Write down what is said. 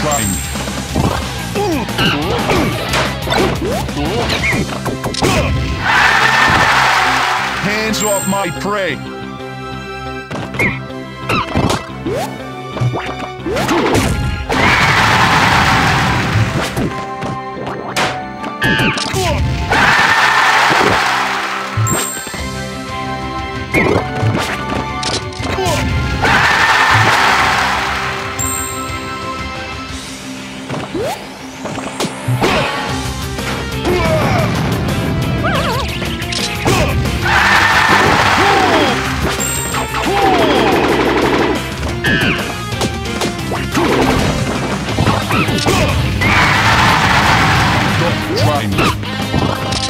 Doctrine. Hands off my prey! Doctrine.